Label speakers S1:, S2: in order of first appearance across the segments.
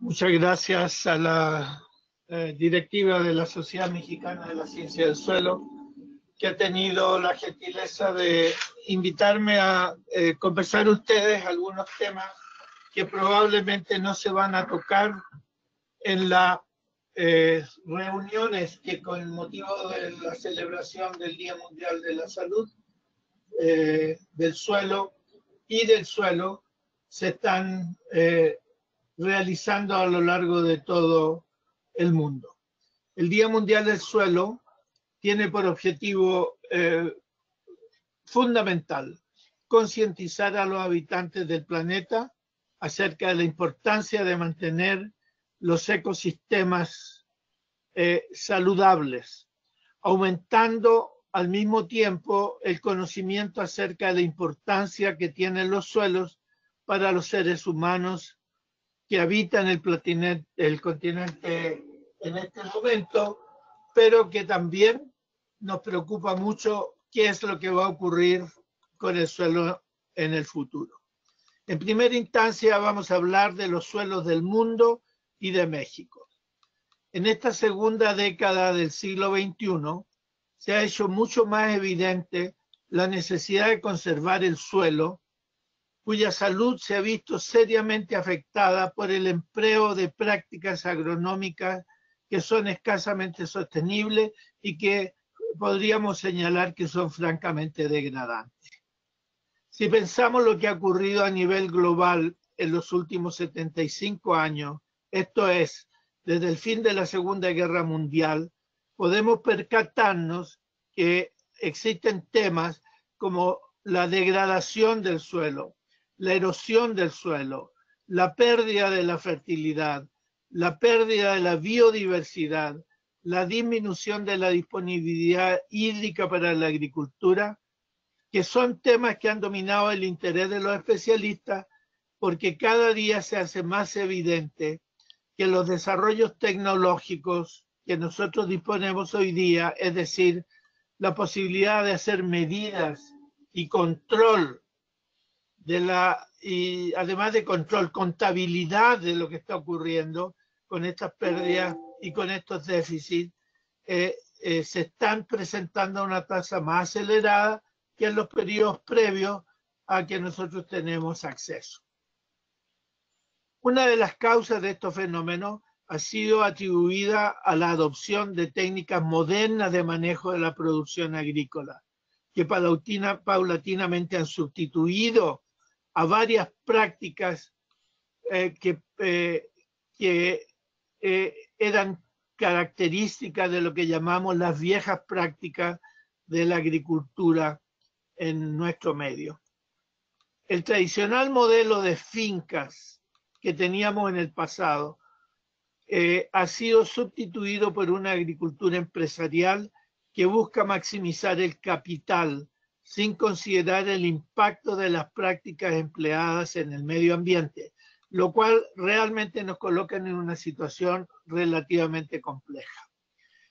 S1: Muchas gracias a la eh, directiva de la Sociedad Mexicana de la Ciencia del Suelo, que ha tenido la gentileza de invitarme a eh, conversar ustedes algunos temas que probablemente no se van a tocar en las eh, reuniones que con motivo de la celebración del Día Mundial de la Salud del Suelo y del Suelo se están realizando a lo largo de todo el mundo. El Día Mundial del Suelo tiene por objetivo eh, fundamental concientizar a los habitantes del planeta acerca de la importancia de mantener los ecosistemas eh, saludables, aumentando al mismo tiempo el conocimiento acerca de la importancia que tienen los suelos para los seres humanos que habitan el, el continente en este momento, pero que también nos preocupa mucho qué es lo que va a ocurrir con el suelo en el futuro. En primera instancia vamos a hablar de los suelos del mundo y de México. En esta segunda década del siglo XXI se ha hecho mucho más evidente la necesidad de conservar el suelo cuya salud se ha visto seriamente afectada por el empleo de prácticas agronómicas que son escasamente sostenibles y que podríamos señalar que son francamente degradantes. Si pensamos lo que ha ocurrido a nivel global en los últimos 75 años, esto es, desde el fin de la Segunda Guerra Mundial, podemos percatarnos que existen temas como la degradación del suelo, la erosión del suelo, la pérdida de la fertilidad, la pérdida de la biodiversidad, la disminución de la disponibilidad hídrica para la agricultura, que son temas que han dominado el interés de los especialistas porque cada día se hace más evidente que los desarrollos tecnológicos que nosotros disponemos hoy día, es decir, la posibilidad de hacer medidas y control de la, y además de control, contabilidad de lo que está ocurriendo con estas pérdidas y con estos déficits, eh, eh, se están presentando a una tasa más acelerada que en los periodos previos a que nosotros tenemos acceso. Una de las causas de estos fenómenos ha sido atribuida a la adopción de técnicas modernas de manejo de la producción agrícola, que paulatinamente han sustituido a varias prácticas eh, que, eh, eh, eran características de lo que llamamos las viejas prácticas de la agricultura en nuestro medio. El tradicional modelo de fincas que teníamos en el pasado ha sido sustituido por una agricultura empresarial que busca maximizar el capital sin considerar el impacto de las prácticas empleadas en el medio ambiente, lo cual realmente nos coloca en una situación relativamente compleja.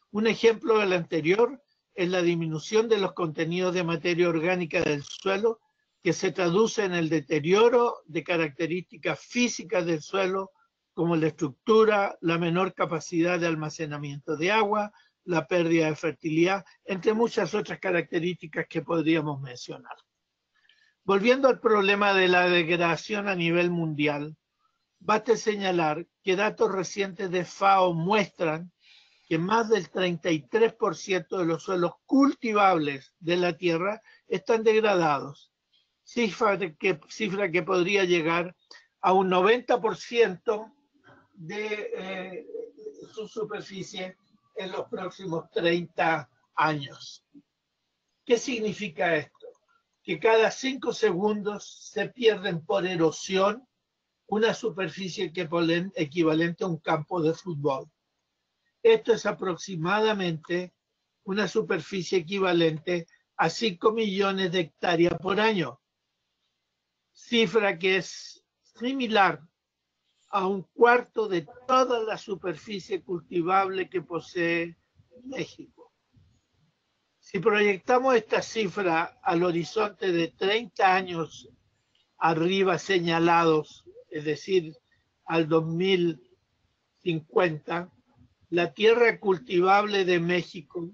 S1: Un ejemplo del anterior es la disminución de los contenidos de materia orgánica del suelo que se traduce en el deterioro de características físicas del suelo como la estructura, la menor capacidad de almacenamiento de agua, la pérdida de fertilidad, entre muchas otras características que podríamos mencionar. Volviendo al problema de la degradación a nivel mundial, basta señalar que datos recientes de FAO muestran que más del 33% de los suelos cultivables de la Tierra están degradados, cifra que, cifra que podría llegar a un 90% de eh, su superficie en los próximos 30 años. ¿Qué significa esto? Que cada cinco segundos se pierden por erosión una superficie equivalente a un campo de fútbol. Esto es aproximadamente una superficie equivalente a 5 millones de hectáreas por año, cifra que es similar a un cuarto de toda la superficie cultivable que posee México. Si proyectamos esta cifra al horizonte de 30 años arriba señalados, es decir, al 2000, 50, la tierra cultivable de México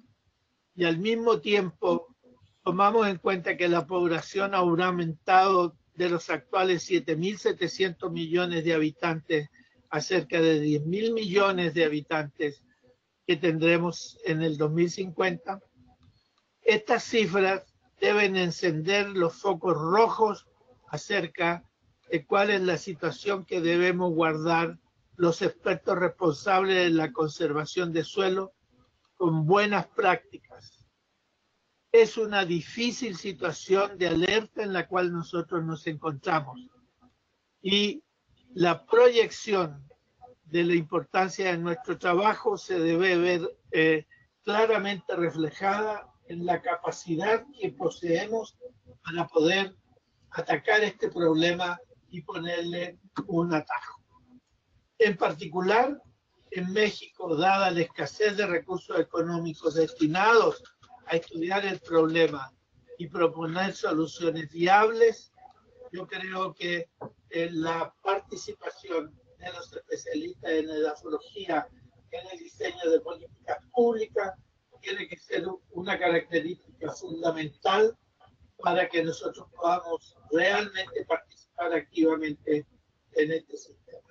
S1: y al mismo tiempo tomamos en cuenta que la población habrá aumentado de los actuales 7.700 millones de habitantes a cerca de 10.000 millones de habitantes que tendremos en el 2050, estas cifras deben encender los focos rojos acerca de cuál es la situación que debemos guardar los expertos responsables de la conservación de suelo con buenas prácticas. Es una difícil situación de alerta en la cual nosotros nos encontramos y la proyección de la importancia de nuestro trabajo se debe ver eh, claramente reflejada en la capacidad que poseemos para poder atacar este problema y ponerle un atajo. En particular, en México, dada la escasez de recursos económicos destinados a estudiar el problema y proponer soluciones viables, yo creo que eh, la participación de los especialistas en edafología en el diseño de políticas públicas tiene que ser una característica fundamental para que nosotros podamos realmente participar activamente en este sistema.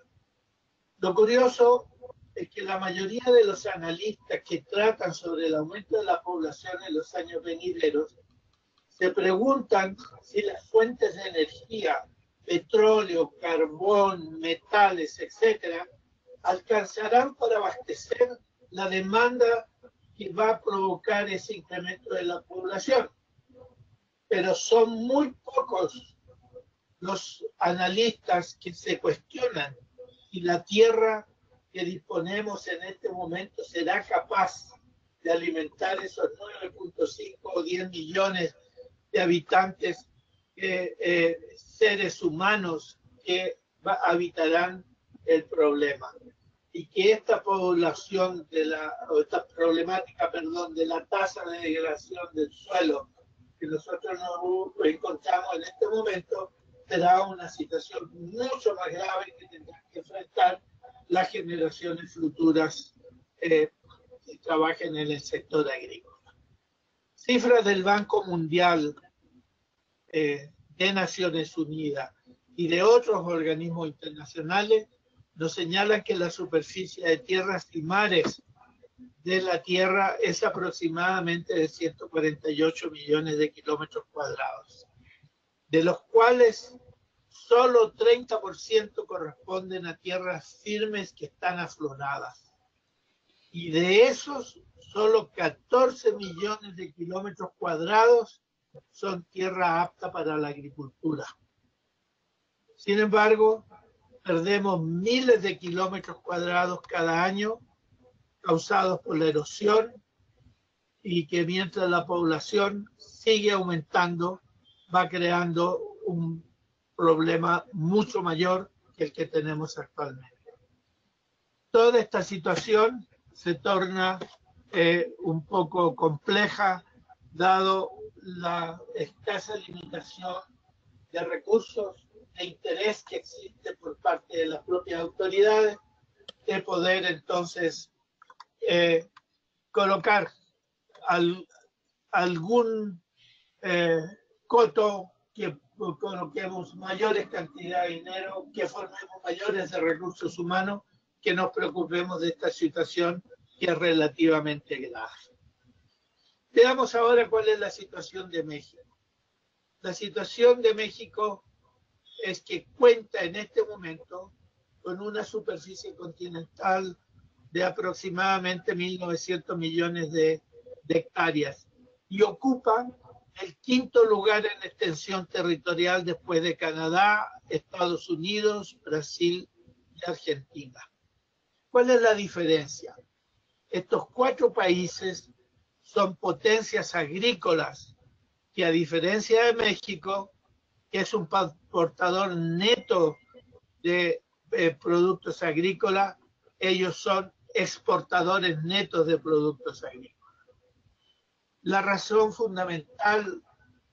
S1: Lo curioso es que la mayoría de los analistas que tratan sobre el aumento de la población en los años venideros se preguntan si las fuentes de energía, petróleo, carbón, metales, etcétera, alcanzarán para abastecer la demanda que va a provocar ese incremento de la población. Pero son muy pocos los analistas que se cuestionan y la tierra que disponemos en este momento será capaz de alimentar esos 9.5 o 10 millones de habitantes, eh, seres humanos que habitarán el problema. Y que esta población de la, o esta problemática, perdón, de la tasa de degradación del suelo que nosotros nos encontramos en este momento, será una situación mucho más grave que tendrán que enfrentar las generaciones futuras eh, trabajen en el sector agrícola. Cifras del Banco Mundial, eh, de Naciones Unidas y de otros organismos internacionales nos señalan que la superficie de tierras y mares de la Tierra es aproximadamente de 148 millones de kilómetros cuadrados de los cuales solo 30% corresponden a tierras firmes que están afloradas. Y de esos, solo 14 millones de kilómetros cuadrados son tierra apta para la agricultura. Sin embargo, perdemos miles de kilómetros cuadrados cada año causados por la erosión y que mientras la población sigue aumentando, va creando un problema mucho mayor que el que tenemos actualmente. Toda esta situación se torna eh, un poco compleja dado la escasa limitación de recursos e interés que existe por parte de las propias autoridades de poder entonces eh, colocar algún eh, coto, que coloquemos mayores cantidades de dinero, que formemos mayores de recursos humanos, que nos preocupemos de esta situación que es relativamente grave. Veamos ahora cuál es la situación de México. La situación de México es que cuenta en este momento con una superficie continental de aproximadamente 1.900 millones de, de hectáreas y ocupa el quinto lugar en extensión territorial después de Canadá, Estados Unidos, Brasil y Argentina. ¿Cuál es la diferencia? Estos cuatro países son potencias agrícolas que a diferencia de México, que es un portador neto de eh, productos agrícolas, ellos son exportadores netos de productos agrícolas. La razón fundamental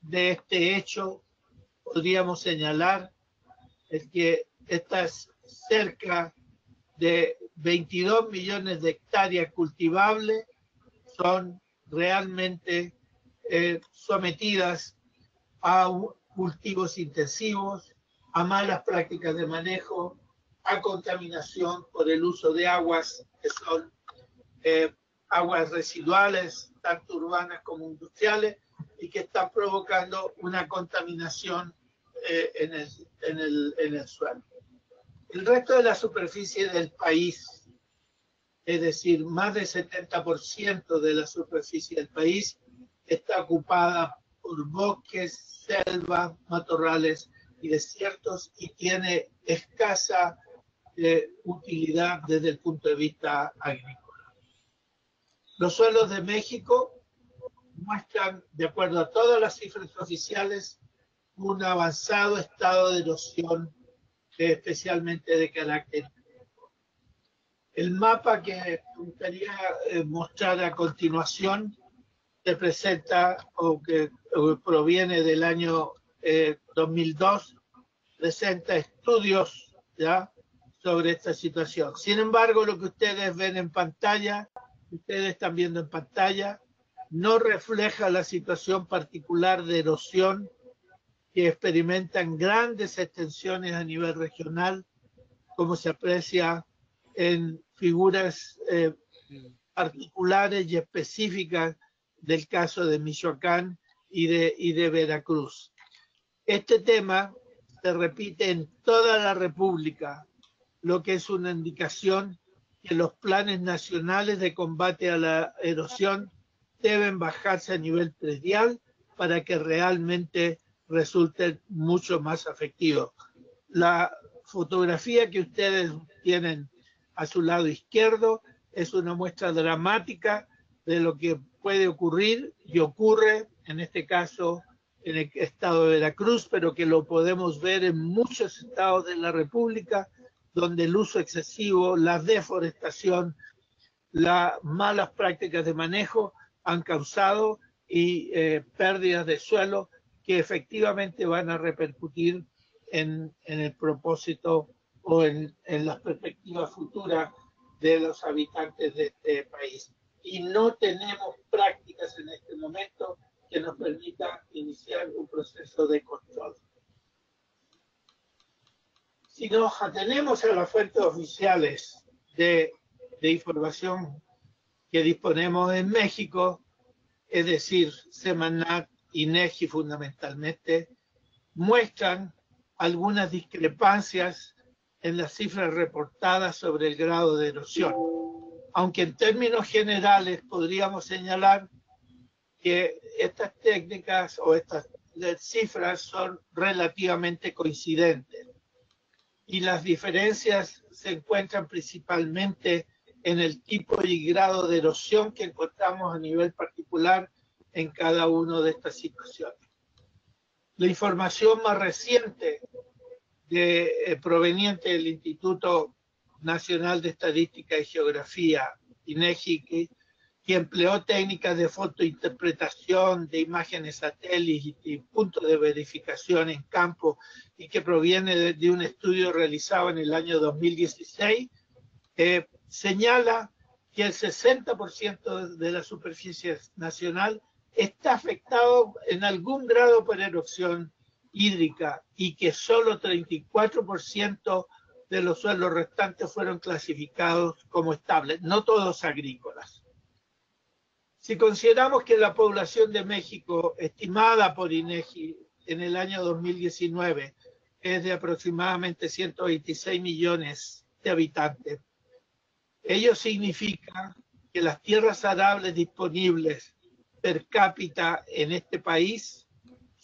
S1: de este hecho, podríamos señalar, es que estas cerca de 22 millones de hectáreas cultivables son realmente eh, sometidas a cultivos intensivos, a malas prácticas de manejo, a contaminación por el uso de aguas que son eh, aguas residuales, tanto urbanas como industriales, y que están provocando una contaminación eh, en, el, en, el, en el suelo. El resto de la superficie del país, es decir, más del 70% de la superficie del país, está ocupada por bosques, selvas, matorrales y desiertos y tiene escasa eh, utilidad desde el punto de vista agrícola. Los suelos de México muestran, de acuerdo a todas las cifras oficiales, un avanzado estado de erosión, eh, especialmente de carácter. El mapa que gustaría eh, mostrar a continuación se presenta o que proviene del año 2002, presenta estudios ya sobre esta situación. Sin embargo, lo que ustedes ven en pantalla, ustedes están viendo en pantalla, no refleja la situación particular de erosión que experimentan grandes extensiones a nivel regional, como se aprecia en figuras eh, particulares y específicas del caso de Michoacán y de, y de Veracruz. Este tema se repite en toda la República, lo que es una indicación que los planes nacionales de combate a la erosión deben bajarse a nivel predial para que realmente resulten mucho más efectivos. La fotografía que ustedes tienen a su lado izquierdo es una muestra dramática de lo que puede ocurrir y ocurre, en este caso en el estado de Veracruz, pero que lo podemos ver en muchos estados de la República, donde el uso excesivo, la deforestación, las malas prácticas de manejo han causado y eh, pérdidas de suelo que efectivamente van a repercutir en, en el propósito o en, en las perspectivas futuras de los habitantes de este país. Y no tenemos prácticas en este momento que nos permita iniciar un proceso de control. Si nos atenemos a las fuentes oficiales de, información que disponemos en México, es decir, Semanat, INEGI fundamentalmente, muestran algunas discrepancias en las cifras reportadas sobre el grado de erosión. Aunque en términos generales podríamos señalar que estas técnicas o estas cifras son relativamente coincidentes y las diferencias se encuentran principalmente en el tipo y grado de erosión que encontramos a nivel particular en cada una de estas situaciones. La información más reciente de, eh, proveniente del Instituto Nacional de Estadística y Geografía, INEGI, que empleó técnicas de fotointerpretación de imágenes satélites y puntos de verificación en campo y que proviene de, de un estudio realizado en el año 2016, eh, señala que el 60% de la superficie nacional está afectado en algún grado por erupción hídrica y que solo 34% de los suelos restantes fueron clasificados como estables, no todos agrícolas. Si consideramos que la población de México, estimada por INEGI en el año 2019, es de aproximadamente 126 millones de habitantes, ello significa que las tierras arables disponibles per cápita en este país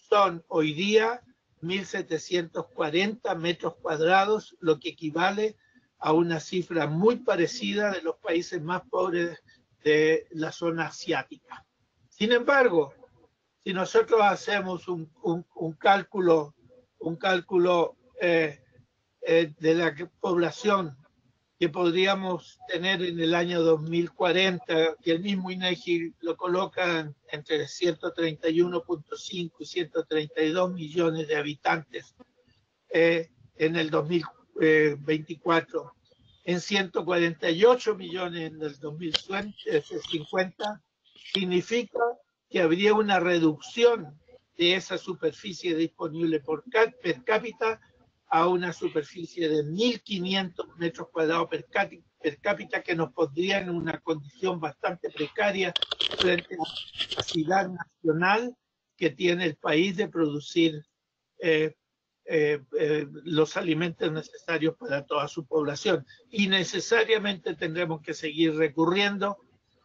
S1: son hoy día 1.740 metros cuadrados, lo que equivale a una cifra muy parecida de los países más pobres de la zona asiática. Sin embargo, si nosotros hacemos un, un, cálculo, un cálculo eh, eh, de la población que podríamos tener en el año 2040, que el mismo INEGI lo coloca entre 131.5 y 132 millones de habitantes eh, en el 2024. En 148 millones en el 2050, significa que habría una reducción de esa superficie disponible por per cápita a una superficie de 1.500 metros cuadrados per cápita, que nos pondría en una condición bastante precaria frente a la capacidad nacional que tiene el país de producir eh, eh, eh, los alimentos necesarios para toda su población. Y necesariamente tendremos que seguir recurriendo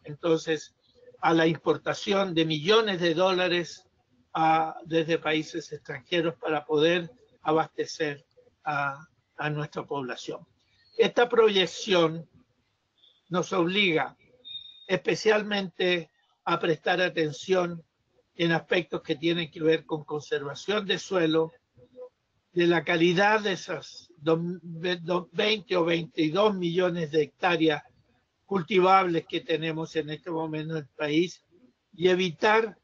S1: entonces a la importación de millones de dólares desde países extranjeros para poder abastecer a, a nuestra población. Esta proyección nos obliga especialmente a prestar atención en aspectos que tienen que ver con conservación de suelo, de la calidad de esas 20 o 22 millones de hectáreas cultivables que tenemos en este momento en el país y evitar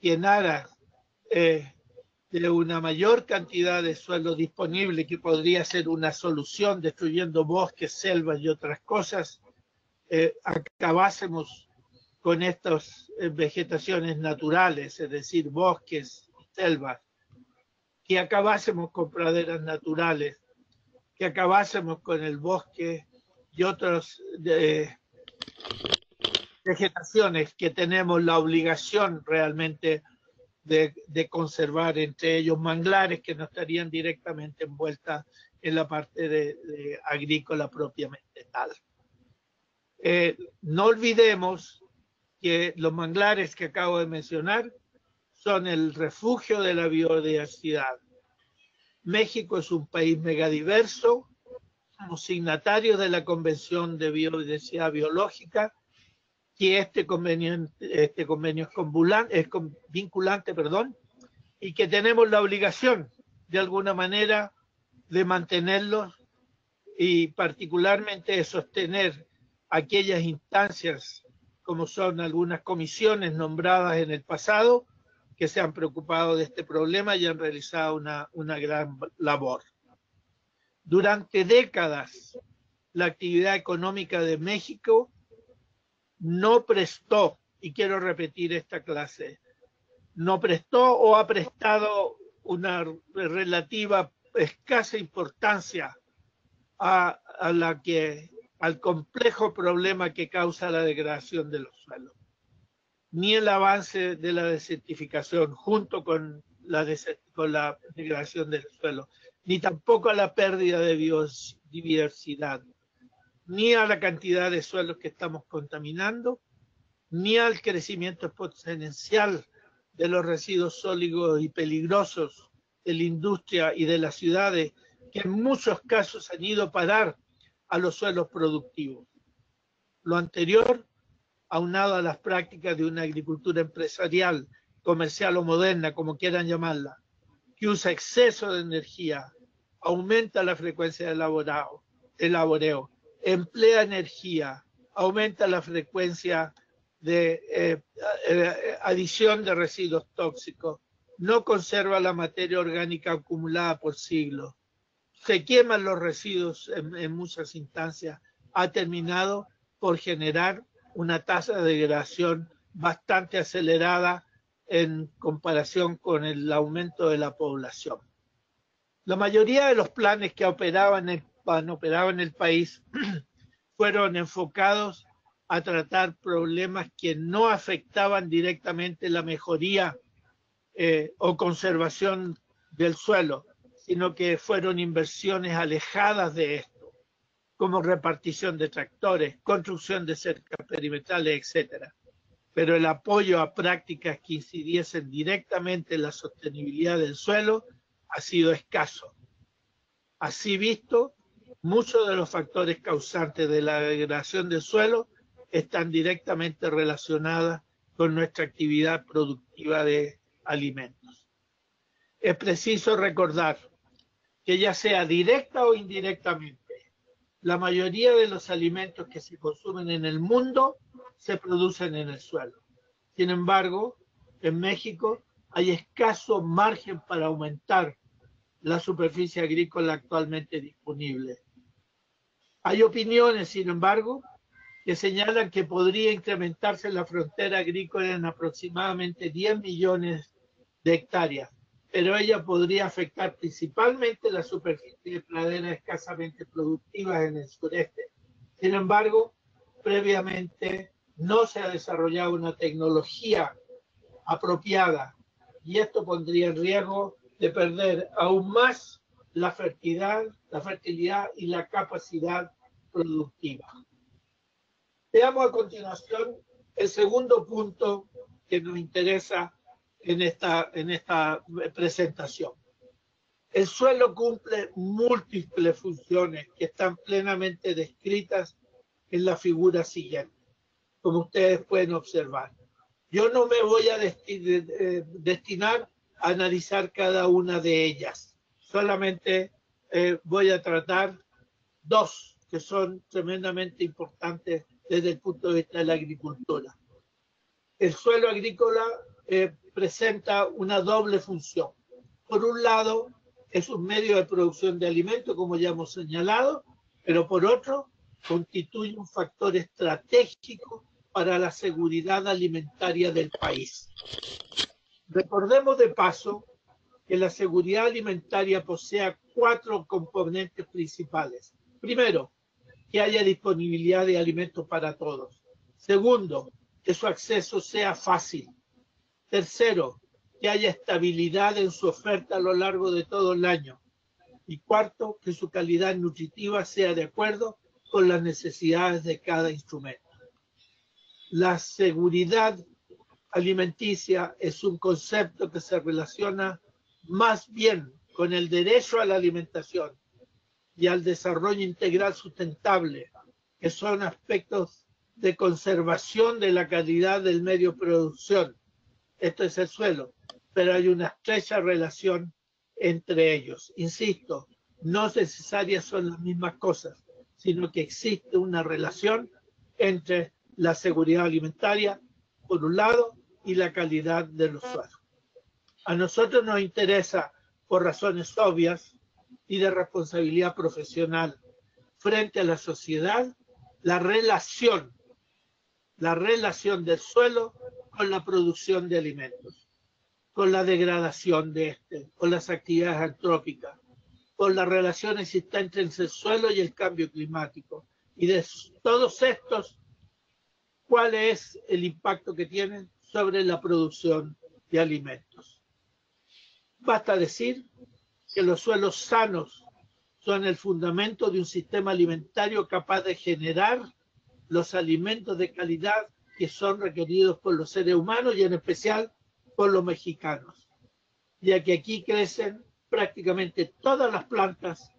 S1: que en aras eh, de una mayor cantidad de suelo disponible que podría ser una solución destruyendo bosques, selvas y otras cosas, eh, acabásemos con estas eh, vegetaciones naturales, es decir, bosques selvas, que acabásemos con praderas naturales, que acabásemos con el bosque y otras vegetaciones que tenemos la obligación realmente de, conservar, entre ellos manglares que no estarían directamente envueltas en la parte de, agrícola propiamente tal. Eh, no olvidemos que los manglares que acabo de mencionar son el refugio de la biodiversidad. México es un país megadiverso, somos signatarios de la Convención de Biodiversidad Biológica, que este convenio, este convenio es, vinculante, perdón, y que tenemos la obligación, de alguna manera, de mantenerlos y particularmente de sostener aquellas instancias como son algunas comisiones nombradas en el pasado que se han preocupado de este problema y han realizado una, una gran labor. Durante décadas, la actividad económica de México no prestó, y quiero repetir esta clase, no prestó o ha prestado una relativa escasa importancia a, a la que al complejo problema que causa la degradación de los suelos ni el avance de la desertificación junto con la, degradación del suelo, ni tampoco a la pérdida de biodiversidad, ni a la cantidad de suelos que estamos contaminando, ni al crecimiento exponencial de los residuos sólidos y peligrosos de la industria y de las ciudades, que en muchos casos han ido a parar a los suelos productivos. Lo anterior aunado a las prácticas de una agricultura empresarial, comercial o moderna, como quieran llamarla, que usa exceso de energía, aumenta la frecuencia de laboreo, emplea energía, aumenta la frecuencia de eh, eh, adición de residuos tóxicos, no conserva la materia orgánica acumulada por siglos, se queman los residuos en muchas instancias, ha terminado por generar una tasa de degradación bastante acelerada en comparación con el aumento de la población. La mayoría de los planes que operaban en, el país fueron enfocados a tratar problemas que no afectaban directamente la mejoría eh, o conservación del suelo, sino que fueron inversiones alejadas de esto como repartición de tractores, construcción de cercas perimetrales, etc. Pero el apoyo a prácticas que incidiesen directamente en la sostenibilidad del suelo ha sido escaso. Así visto, muchos de los factores causantes de la degradación del suelo están directamente relacionados con nuestra actividad productiva de alimentos. Es preciso recordar que ya sea directa o indirectamente, la mayoría de los alimentos que se consumen en el mundo se producen en el suelo. Sin embargo, en México hay escaso margen para aumentar la superficie agrícola actualmente disponible. Hay opiniones, sin embargo, que señalan que podría incrementarse la frontera agrícola en aproximadamente 10 millones de hectáreas, pero ella podría afectar principalmente la superficie de praderas escasamente productivas en el sureste. Sin embargo, previamente no se ha desarrollado una tecnología apropiada y esto pondría en riesgo de perder aún más la fertilidad, la fertilidad y la capacidad productiva. Veamos a continuación el segundo punto que nos interesa en esta, en esta presentación. El suelo cumple múltiples funciones que están plenamente descritas en la figura siguiente, como ustedes pueden observar. Yo no me voy a destinar a analizar cada una de ellas, solamente eh, voy a tratar dos que son tremendamente importantes desde el punto de vista de la agricultura. El suelo agrícola eh, presenta una doble función. Por un lado, es un medio de producción de alimentos, como ya hemos señalado, pero por otro, constituye un factor estratégico para la seguridad alimentaria del país. Recordemos de paso que la seguridad alimentaria posee cuatro componentes principales. Primero, que haya disponibilidad de alimentos para todos. Segundo, que su acceso sea fácil. Tercero, que haya estabilidad en su oferta a lo largo de todo el año. Y cuarto, que su calidad nutritiva sea de acuerdo con las necesidades de cada instrumento. La seguridad alimenticia es un concepto que se relaciona más bien con el derecho a la alimentación y al desarrollo integral sustentable, que son aspectos de conservación de la calidad del medio de producción. Esto es el suelo, pero hay una estrecha relación entre ellos. Insisto, no necesarias son las mismas cosas, sino que existe una relación entre la seguridad alimentaria, por un lado, y la calidad de los suelos. A nosotros nos interesa, por razones obvias y de responsabilidad profesional frente a la sociedad, la relación, la relación del suelo con la producción de alimentos, con la degradación de este, con las actividades antrópicas, con la relación existente entre el suelo y el cambio climático. Y de todos estos, ¿cuál es el impacto que tienen sobre la producción de alimentos? Basta decir que los suelos sanos son el fundamento de un sistema alimentario capaz de generar los alimentos de calidad que son requeridos por los seres humanos y en especial por los mexicanos, ya que aquí crecen prácticamente todas las plantas,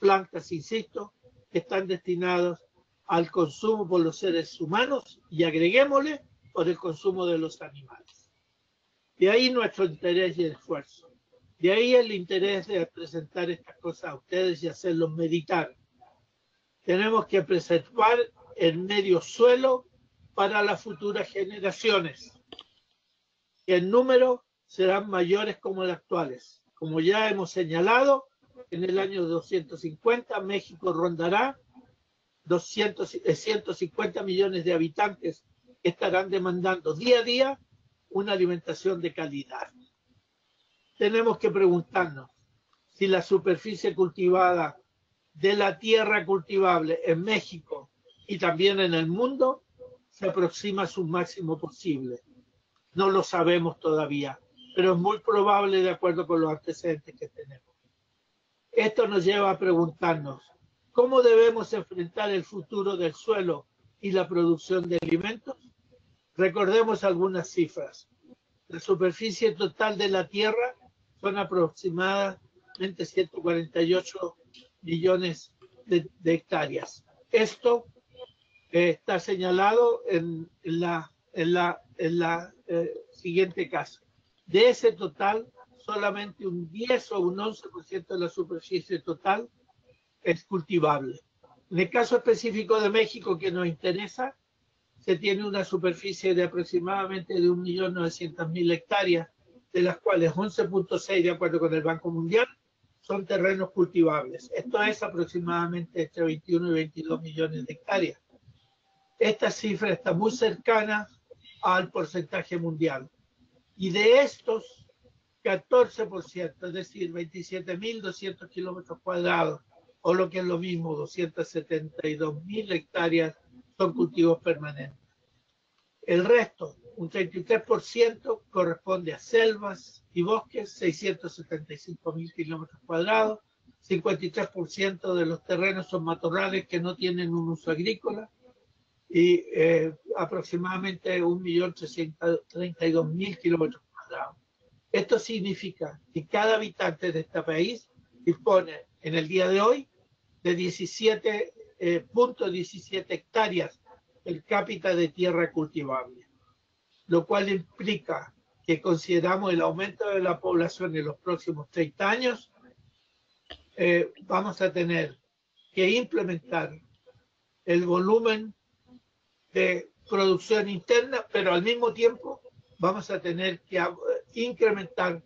S1: plantas, insisto, que están destinadas al consumo por los seres humanos y agreguémosle por el consumo de los animales. De ahí nuestro interés y esfuerzo. De ahí el interés de presentar estas cosas a ustedes y hacerlos meditar. Tenemos que preservar el medio suelo para las futuras generaciones, que en número serán mayores como las actuales. Como ya hemos señalado, en el año 250 México rondará 200, 150 millones de habitantes que estarán demandando día a día una alimentación de calidad. Tenemos que preguntarnos si la superficie cultivada de la tierra cultivable en México y también en el mundo se aproxima a su máximo posible. No lo sabemos todavía, pero es muy probable de acuerdo con los antecedentes que tenemos. Esto nos lleva a preguntarnos, ¿cómo debemos enfrentar el futuro del suelo y la producción de alimentos? Recordemos algunas cifras. La superficie total de la Tierra son aproximadamente 148 millones de, hectáreas. Esto está señalado en, la, en la, en la eh, siguiente caso. De ese total, solamente un 10 o un 11% de la superficie total es cultivable. En el caso específico de México que nos interesa, se tiene una superficie de aproximadamente de 1.900.000 hectáreas, de las cuales 11.6, de acuerdo con el Banco Mundial, son terrenos cultivables. Esto es aproximadamente entre 21 y 22 millones de hectáreas. Esta cifra está muy cercana al porcentaje mundial. Y de estos, 14%, es decir, 27.200 kilómetros cuadrados, o lo que es lo mismo, 272.000 hectáreas, son cultivos permanentes. El resto, un 33%, corresponde a selvas y bosques, 675 mil kilómetros cuadrados. 53% de los terrenos son matorrales que no tienen un uso agrícola y eh, aproximadamente 1.332.000 kilómetros cuadrados. Esto significa que cada habitante de este país dispone en el día de hoy de 17.17 eh, hectáreas el cápita de tierra cultivable, lo cual implica que consideramos el aumento de la población en los próximos 30 años, eh, vamos a tener que implementar el volumen de producción interna, pero al mismo tiempo vamos a tener que incrementar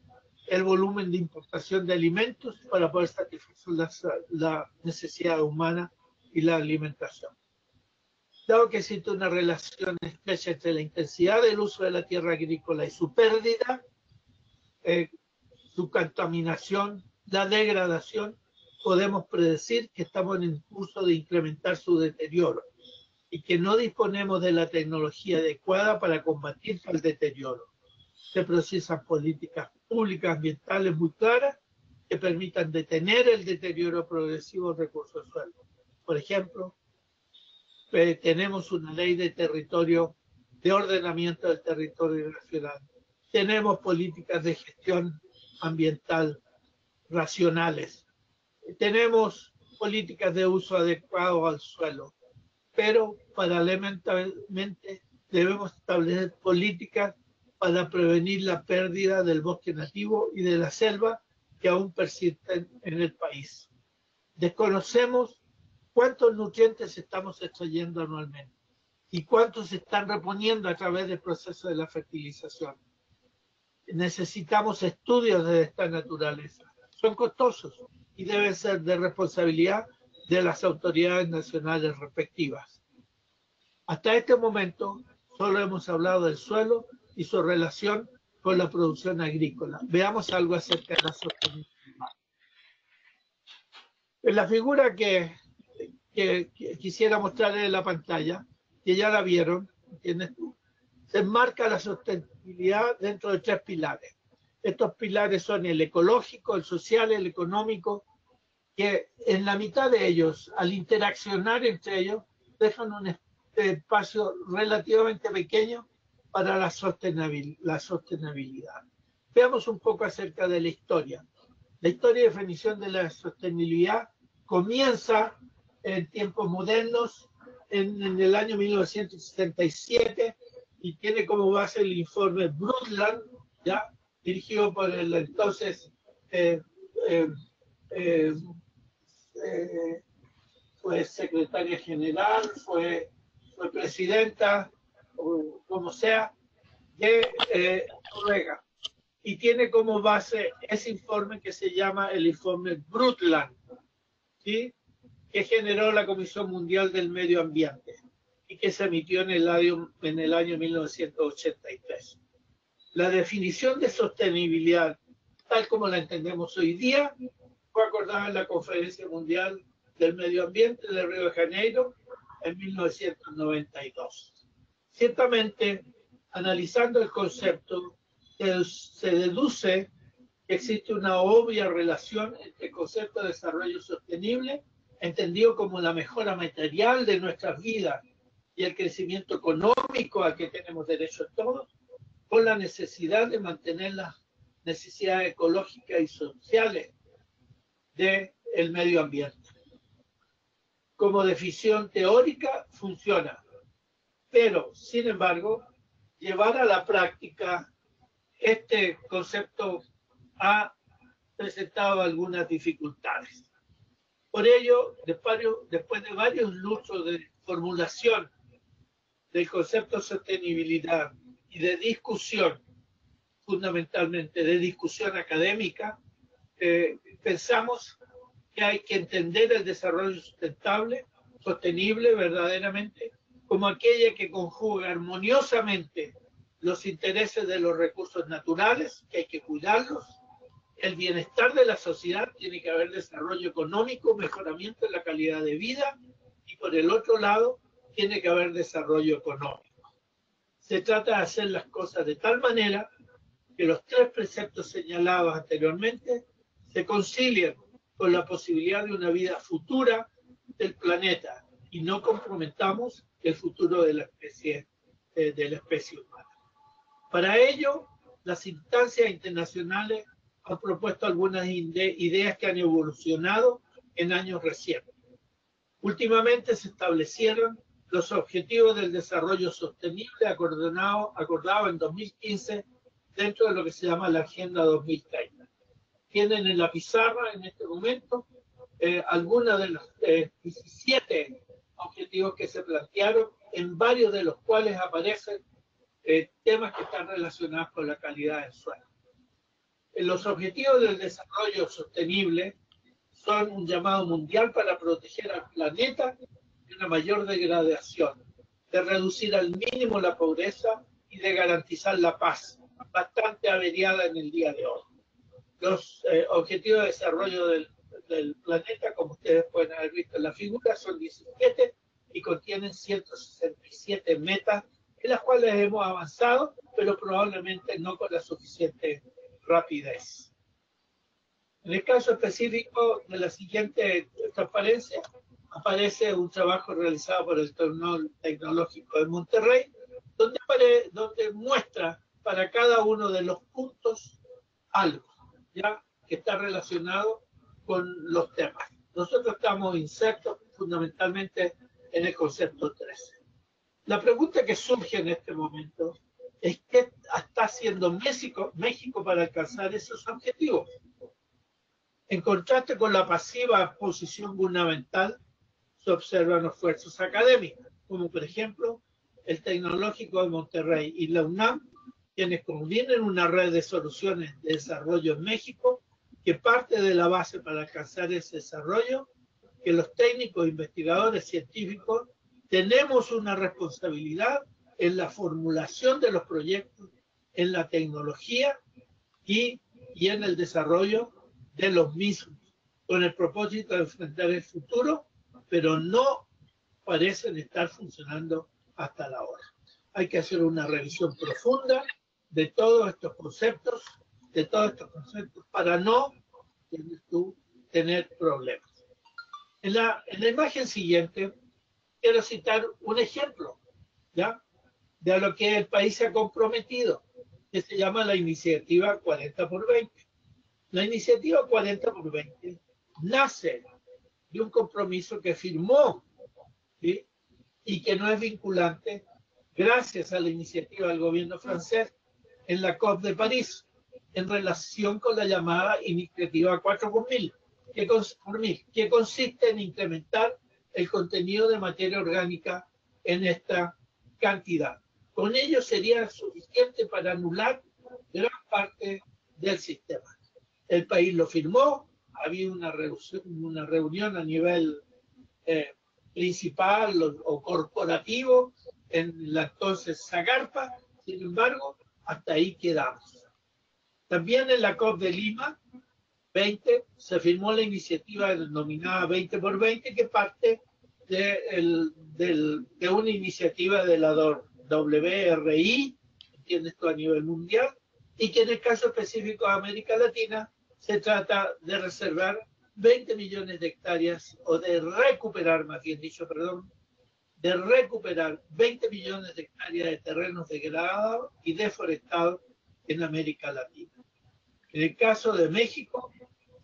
S1: el volumen de importación de alimentos para poder satisfacer la, la necesidad humana y la alimentación. Dado que existe una relación estrecha entre la intensidad del uso de la tierra agrícola y su pérdida, eh, su contaminación, la degradación, podemos predecir que estamos en curso de incrementar su deterioro y que no disponemos de la tecnología adecuada para combatir el deterioro. Se precisan políticas públicas ambientales muy claras que permitan detener el deterioro progresivo de recursos suelo. Por ejemplo, eh, tenemos una ley de territorio, de ordenamiento del territorio nacional. Tenemos políticas de gestión ambiental racionales. Tenemos políticas de uso adecuado al suelo. Pero paralelamente debemos establecer políticas para prevenir la pérdida del bosque nativo y de la selva que aún persisten en el país. Desconocemos cuántos nutrientes estamos extrayendo anualmente y cuántos se están reponiendo a través del proceso de la fertilización. Necesitamos estudios de esta naturaleza. Son costosos y deben ser de responsabilidad de las autoridades nacionales respectivas. Hasta este momento solo hemos hablado del suelo y su relación con la producción agrícola. Veamos algo acerca de la sostenibilidad. En la figura que quisiera mostrarles en la pantalla, que ya la vieron, Se enmarca la sostenibilidad dentro de tres pilares. Estos pilares son el ecológico, el social, el económico, que en la mitad de ellos, al interaccionar entre ellos, dejan un espacio relativamente pequeño para la sostenibilidad. Veamos un poco acerca de la historia. La historia y definición de la sostenibilidad comienza en tiempos modernos, en, el año 1967, y tiene como base el informe Brundtland, ya dirigido por el entonces eh, eh, eh, fue secretaria general, fue, presidenta, o como sea, de Noruega. Y tiene como base ese informe que se llama el informe Brundtland. ¿sí? que generó la Comisión Mundial del Medio Ambiente y que se emitió en el año, en el año 1983. La definición de sostenibilidad, tal como la entendemos hoy día, fue acordada en la Conferencia Mundial del Medio Ambiente de Río de Janeiro en 1992. Ciertamente, analizando el concepto, se deduce que existe una obvia relación entre el concepto de desarrollo sostenible entendido como la mejora material de nuestras vidas y el crecimiento económico al que tenemos derecho todos, con la necesidad de mantener las necesidades ecológicas y sociales del el medio ambiente. Como definición teórica funciona, pero sin embargo, llevar a la práctica este concepto ha presentado algunas dificultades. Por ello, después de varios luchos de formulación del concepto de sostenibilidad y de discusión, fundamentalmente de discusión académica, eh, pensamos que hay que entender el desarrollo sustentable, sostenible verdaderamente, como aquella que conjuga armoniosamente los intereses de los recursos naturales, que hay que cuidarlos, el bienestar de la sociedad, tiene que haber desarrollo económico, mejoramiento de la calidad de vida, y por el otro lado, tiene que haber desarrollo económico. Se trata de hacer las cosas de tal manera que los tres preceptos señalados anteriormente se concilien con la posibilidad de una vida futura del planeta y no comprometamos el futuro de la especie, eh, especie humana. Para ello, las instancias internacionales han propuesto algunas ideas que han evolucionado en años recientes. Últimamente se establecieron los objetivos del desarrollo sostenible acordado, acordado en 2015 dentro de lo que se llama la Agenda 2030. Tienen en la pizarra en este momento eh, algunos de los 17 eh, objetivos que se plantearon, en varios de los cuales aparecen eh, temas que están relacionados con la calidad del suelo. Los objetivos del desarrollo sostenible son un llamado mundial para proteger al planeta de una mayor degradación, de reducir al mínimo la pobreza y de garantizar la paz, bastante averiada en el día de hoy. Los eh, objetivos de desarrollo del, planeta, como ustedes pueden haber visto en la figura, son 17 y contienen 167 metas en las cuales hemos avanzado, pero probablemente no con la suficiente rapidez. En el caso específico de la siguiente transparencia, aparece un trabajo realizado por el Tecnológico de Monterrey, donde muestra para cada uno de los puntos algo, ya está relacionado con los temas. Nosotros estamos insertos fundamentalmente en el concepto 13. La pregunta que surge en este momento es qué está haciendo México, México para alcanzar esos objetivos. En contraste con la pasiva posición gubernamental, se observan esfuerzos académicos, como por ejemplo el Tecnológico de Monterrey y la UNAM, quienes convienen una red de soluciones de desarrollo en México, que parte de la base para alcanzar ese desarrollo, que los técnicos, investigadores, científicos, tenemos una responsabilidad en la formulación de los proyectos, en la tecnología y, y en el desarrollo de los mismos, con el propósito de enfrentar el futuro, pero no parecen estar funcionando hasta la hora. Hay que hacer una revisión profunda de todos estos conceptos, de todos estos conceptos, para no tener problemas. En la, en la imagen siguiente, quiero citar un ejemplo, ¿ya? De lo que el país se ha comprometido, que se llama la iniciativa 40 por 20. La iniciativa 40 por 20 nace de un compromiso que firmó ¿sí? y que no es vinculante gracias a la iniciativa del gobierno francés en la COP de París en relación con la llamada iniciativa 4 por 1000, que, que consiste en incrementar el contenido de materia orgánica en esta cantidad. Con ello sería suficiente para anular gran parte del sistema. El país lo firmó, había una, una reunión a nivel eh, principal o, o, corporativo en la entonces Zagarpa, sin embargo, hasta ahí quedamos. También en la COP de Lima 20 se firmó la iniciativa denominada 20 por 20 que parte de, el, del, de una iniciativa de la WRI, entiende esto a nivel mundial, y que en el caso específico de América Latina se trata de reservar 20 millones de hectáreas o de recuperar, más bien dicho, perdón, de recuperar 20 millones de hectáreas de terrenos degradados y deforestados en América Latina. En el caso de México,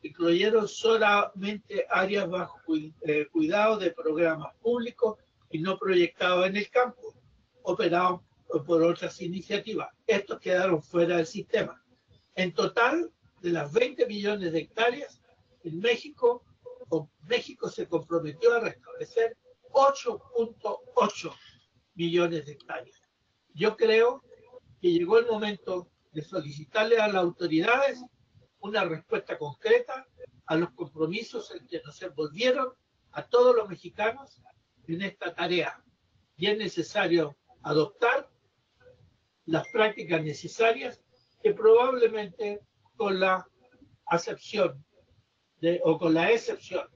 S1: incluyeron solamente áreas bajo eh, cuidado de programas públicos y no proyectados en el campo, operados por otras iniciativas. Estos quedaron fuera del sistema. En total, de las 20 millones de hectáreas, en México, México se comprometió a restablecer 8.8 millones de hectáreas. Yo creo que llegó el momento de solicitarle a las autoridades una respuesta concreta a los compromisos en que nos envolvieron a todos los mexicanos en esta tarea. Y es necesario adoptar las prácticas necesarias que probablemente con la acepción de, o con la excepción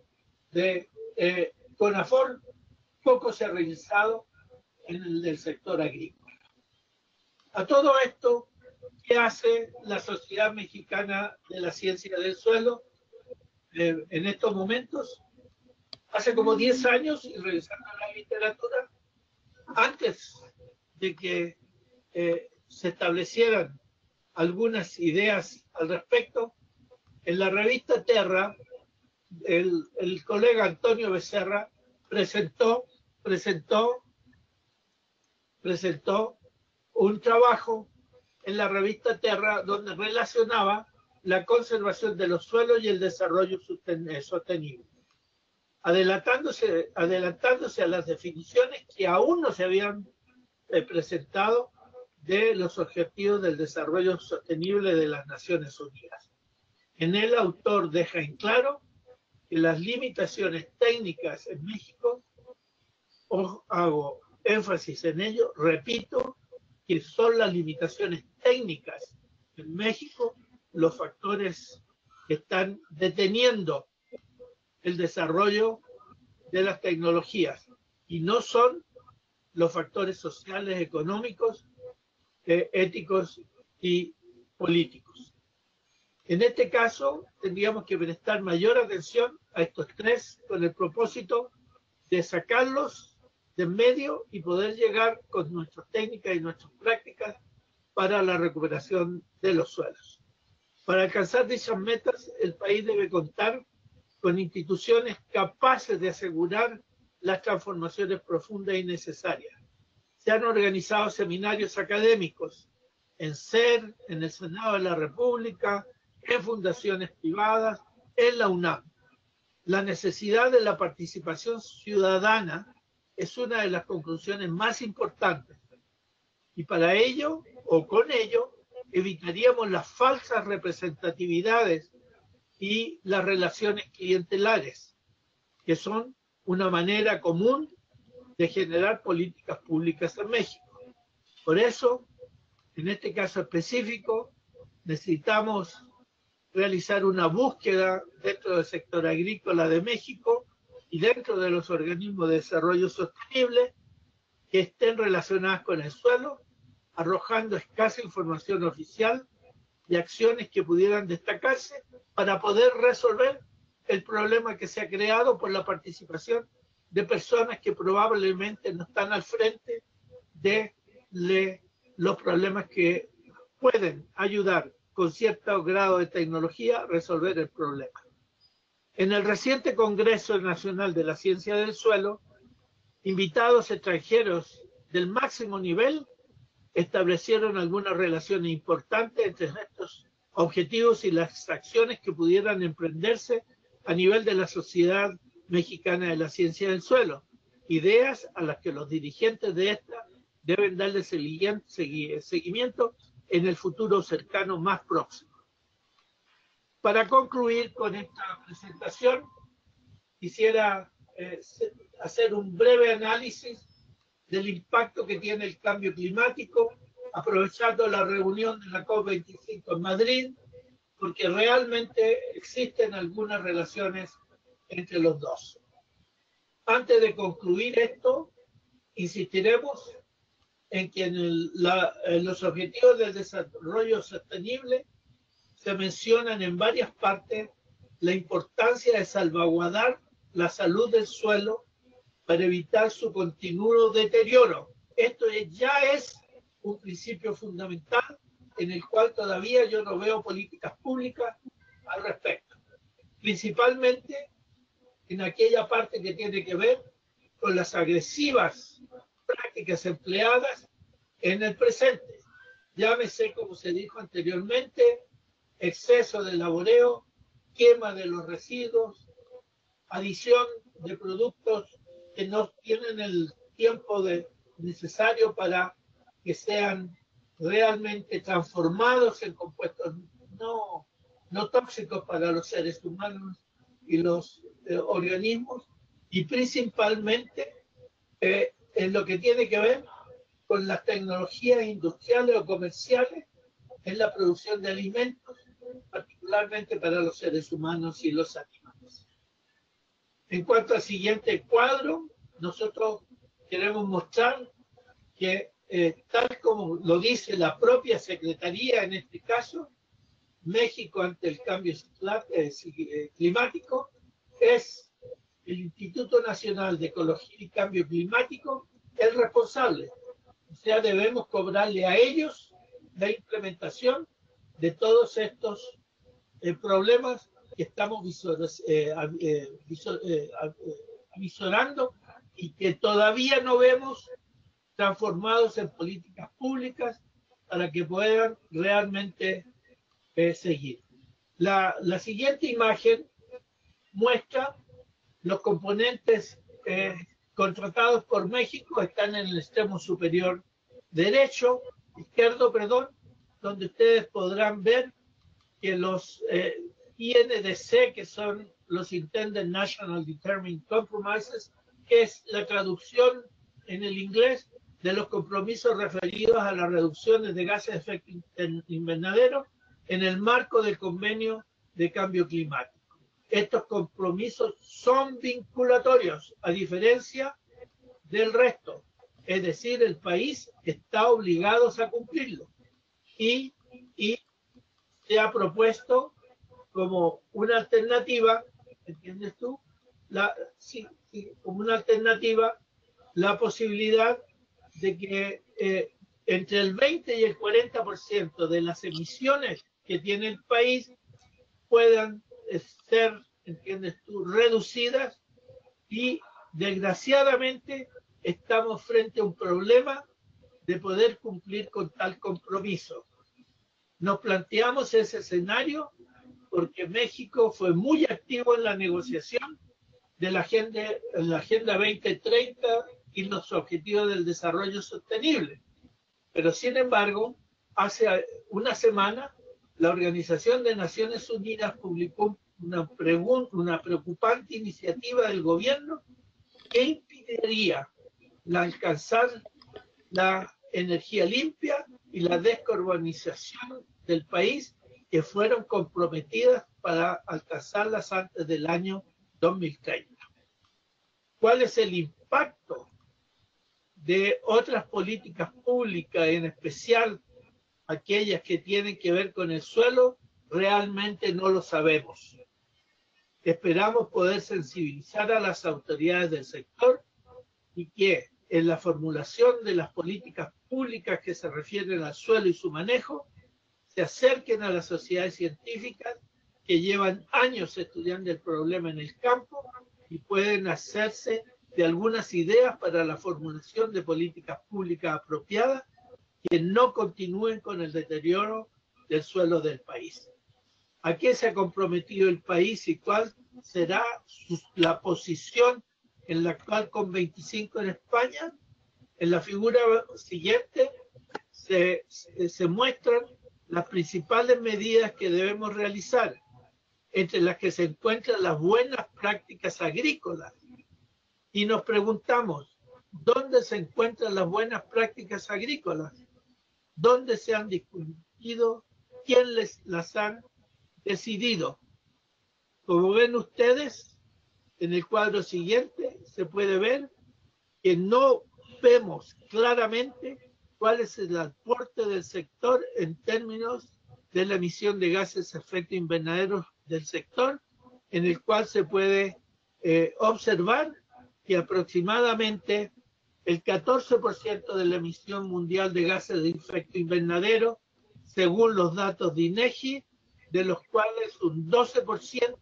S1: de eh, CONAFOR, poco se ha realizado en el del sector agrícola. A todo esto, ¿qué hace la Sociedad Mexicana de la Ciencia del Suelo eh, en estos momentos? Hace como 10 años, y revisando la literatura, antes de que eh, se establecieran algunas ideas al respecto, en la revista Terra, el, el colega Antonio Becerra presentó, presentó, presentó un trabajo en la revista Terra donde relacionaba la conservación de los suelos y el desarrollo eh, sostenible, adelantándose, adelantándose a las definiciones que aún no se habían eh, presentado de los objetivos del desarrollo sostenible de las Naciones Unidas. En el autor deja en claro que las limitaciones técnicas en México, hago énfasis en ello, repito, que son las limitaciones técnicas en México los factores que están deteniendo el desarrollo de las tecnologías y no son los factores sociales, económicos, eh, éticos y políticos. En este caso, tendríamos que prestar mayor atención a estos tres con el propósito de sacarlos de medio y poder llegar con nuestras técnicas y nuestras prácticas para la recuperación de los suelos. Para alcanzar dichas metas, el país debe contar con instituciones capaces de asegurar las transformaciones profundas y necesarias. Se han organizado seminarios académicos en SER, en el Senado de la República, en fundaciones privadas, en la UNAM. La necesidad de la participación ciudadana es una de las conclusiones más importantes. Y para ello, o con ello, evitaríamos las falsas representatividades y las relaciones clientelares, que son una manera común de generar políticas públicas en México. Por eso, en este caso específico, necesitamos realizar una búsqueda dentro del sector agrícola de México y dentro de los organismos de desarrollo sostenible que estén relacionadas con el suelo, arrojando escasa información oficial y acciones que pudieran destacarse para poder resolver el problema que se ha creado por la participación de personas que probablemente no están al frente de los problemas que pueden ayudar con cierto grado de tecnología resolver el problema. En el reciente Congreso Nacional de la Ciencia del Suelo, invitados extranjeros del máximo nivel establecieron algunas relaciones importantes entre estos objetivos y las acciones que pudieran emprenderse a nivel de la Sociedad Mexicana de la Ciencia del Suelo, ideas a las que los dirigentes de esta deben darle seguimiento en el futuro cercano más próximo. Para concluir con esta presentación, quisiera eh, hacer un breve análisis del impacto que tiene el cambio climático, aprovechando la reunión de la COP25 en Madrid, porque realmente existen algunas relaciones entre los dos. Antes de concluir esto, insistiremos en que los objetivos del desarrollo sostenible se mencionan en varias partes la importancia de salvaguardar la salud del suelo para evitar su continuo deterioro. Esto ya es un principio fundamental en el cual todavía yo no veo políticas públicas al respecto. Principalmente en aquella parte que tiene que ver con las agresivas prácticas empleadas en el presente. Llámese, como se dijo anteriormente, exceso de laboreo, quema de los residuos, adición de productos que no tienen el tiempo necesario para que sean realmente transformados en compuestos no no tóxicos para los seres humanos y los eh, organismos, y principalmente eh, en lo que tiene que ver con las tecnologías industriales o comerciales en la producción de alimentos, particularmente para los seres humanos y los animales. En cuanto al siguiente cuadro, nosotros queremos mostrar que, eh, tal como lo dice la propia Secretaría en este caso, México ante el cambio eh, eh, climático es el Instituto Nacional de Ecología y Cambio Climático el responsable. O sea, debemos cobrarle a ellos la implementación de todos estos problemas que estamos visorando y que todavía no vemos transformados en políticas públicas para que puedan realmente eh, seguir. La, la, siguiente imagen muestra los componentes eh, contratados por México, están en el extremo superior derecho, izquierdo, perdón, donde ustedes podrán ver que los eh, INDC, que son los Intended National Determined Compromises, que es la traducción en el inglés de los compromisos referidos a las reducciones de gases de efecto invernadero en el marco del convenio de cambio climático. Estos compromisos son vinculatorios, a diferencia del resto. Es decir, el país está obligado a cumplirlo. Y, se ha propuesto como una alternativa, ¿entiendes tú? La, sí, como una alternativa la posibilidad de que eh, entre el 20 y el 40% de las emisiones que tiene el país puedan eh, ser, entiendes tú, reducidas y desgraciadamente estamos frente a un problema de poder cumplir con tal compromiso. Nos planteamos ese escenario porque México fue muy activo en la negociación de la Agenda, la agenda 2030 y los objetivos del desarrollo sostenible. Pero sin embargo, hace una semana la Organización de Naciones Unidas publicó una, una preocupante iniciativa del gobierno que impediría la alcanzar la energía limpia y la descarbonización del país que fueron comprometidas para alcanzarlas antes del año 2030. ¿Cuál es el impacto de otras políticas públicas, en especial aquellas que tienen que ver con el suelo? Realmente no lo sabemos. Esperamos poder sensibilizar a las autoridades del sector y que en la formulación de las políticas públicas que se refieren al suelo y su manejo, se acerquen a las sociedades científicas que llevan años estudiando el problema en el campo y pueden hacerse de algunas ideas para la formulación de políticas públicas apropiadas que no continúen con el deterioro del suelo del país. ¿A qué se ha comprometido el país y cuál será la posición en la actual COP25 en España? En la figura siguiente se, se muestran las principales medidas que debemos realizar entre las que se encuentran las buenas prácticas agrícolas. Y nos preguntamos, ¿dónde se encuentran las buenas prácticas agrícolas? ¿Dónde se han discutido? ¿Quién les las han decidido? Como ven ustedes, en el cuadro siguiente se puede ver que no vemos claramente cuál es el aporte del sector en términos de la emisión de gases de efecto invernadero del sector, en el cual se puede eh, observar que aproximadamente el 14% de la emisión mundial de gases de efecto invernadero, según los datos de INEGI, de los cuales un 12%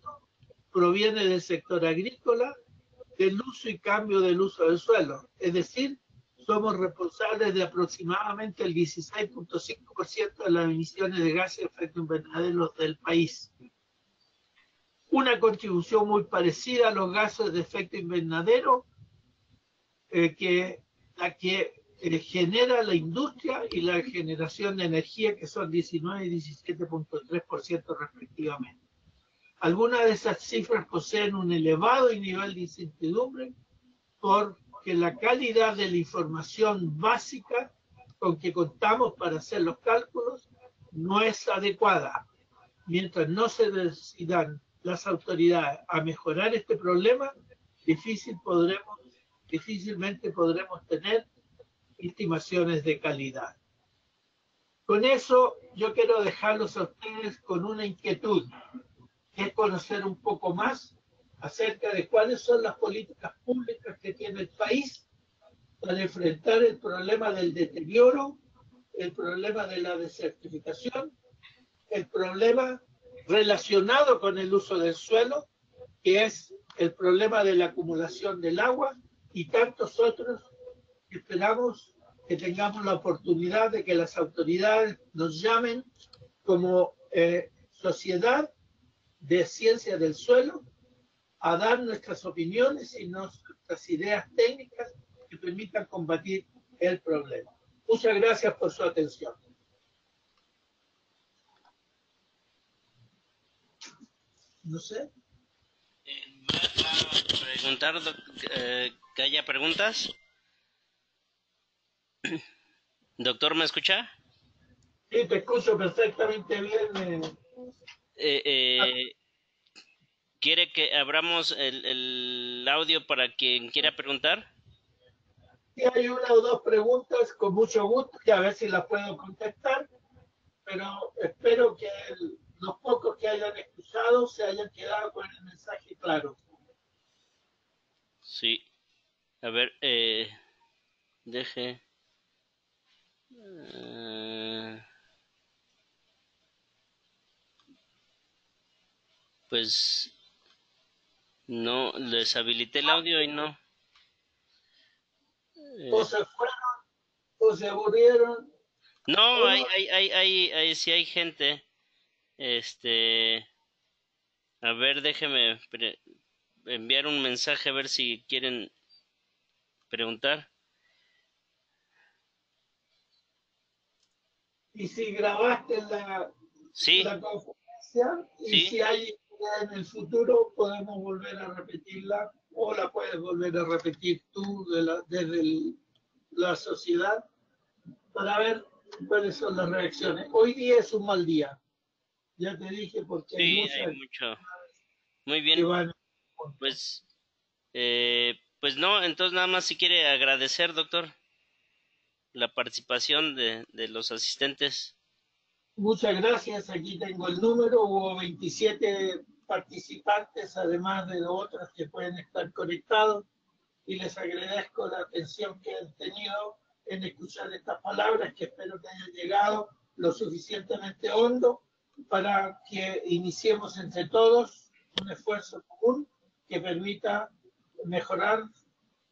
S1: proviene del sector agrícola, del uso y cambio del uso del suelo. Es decir, somos responsables de aproximadamente el 16.5% de las emisiones de gases de efecto invernadero del país. Una contribución muy parecida a los gases de efecto invernadero, eh, que la que eh, genera la industria y la generación de energía, que son 19 y 17.3% respectivamente. Algunas de esas cifras poseen un elevado nivel de incertidumbre porque la calidad de la información básica con que contamos para hacer los cálculos no es adecuada. Mientras no se decidan las autoridades a mejorar este problema, difícil podremos, difícilmente podremos tener estimaciones de calidad. Con eso yo quiero dejarlos a ustedes con una inquietud, es conocer un poco más acerca de cuáles son las políticas públicas que tiene el país para enfrentar el problema del deterioro, el problema de la desertificación, el problema relacionado con el uso del suelo, que es el problema de la acumulación del agua y tantos otros esperamos que tengamos la oportunidad de que las autoridades nos llamen como eh, sociedad de ciencia del suelo a dar nuestras opiniones y nuestras ideas técnicas que permitan combatir el problema. Muchas gracias por su atención. No sé.
S2: preguntar eh, que haya preguntas? Doctor, ¿me escucha?
S1: Sí, te escucho perfectamente bien.
S2: Eh. Eh, eh, ¿Quiere que abramos el, el, audio para quien quiera preguntar?
S1: Sí, hay una o dos preguntas con mucho gusto y a ver si las puedo contestar, pero espero que los pocos que hayan escuchado se hayan quedado con el mensaje claro.
S2: Sí. A ver, eh, deje. Eh, pues no, les habilité el audio y no.
S1: O se fueron, o se aburrieron.
S2: No, hay, hay, hay, hay, hay, sí hay gente. Este, a ver, déjeme enviar un mensaje a ver si quieren preguntar.
S1: y si grabaste la, la conferencia y si hay en el futuro podemos volver a repetirla o la puedes volver a repetir tú de la, desde la sociedad para ver cuáles son las reacciones. Hoy día es un mal día, ya te dije porque
S2: hay, mucho. Muy bien. pues, eh, pues no, entonces nada más si quiere agradecer, doctor la participación de, de los asistentes.
S1: Muchas gracias. Aquí tengo el número. Hubo 27 participantes, además de otros que pueden estar conectados. Y les agradezco la atención que han tenido en escuchar estas palabras, que espero que hayan llegado lo suficientemente hondo para que iniciemos entre todos un esfuerzo común que permita mejorar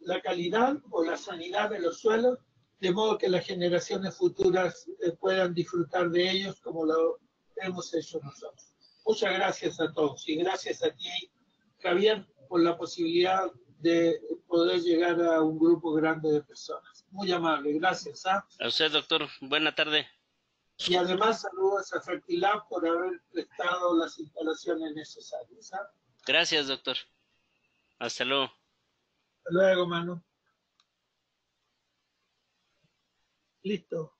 S1: la calidad o la sanidad de los suelos de modo que las generaciones futuras eh, puedan disfrutar de ellos como lo hemos hecho nosotros. Muchas gracias a todos y gracias a ti, Javier, por la posibilidad de poder llegar a un grupo grande de personas. Muy amable, gracias. ¿ah?
S2: A usted, doctor. Buena tarde.
S1: Y además saludos a Fertilab por haber prestado las instalaciones necesarias. ¿ah?
S2: Gracias, doctor. Hasta luego.
S1: Hasta luego, mano. Listo.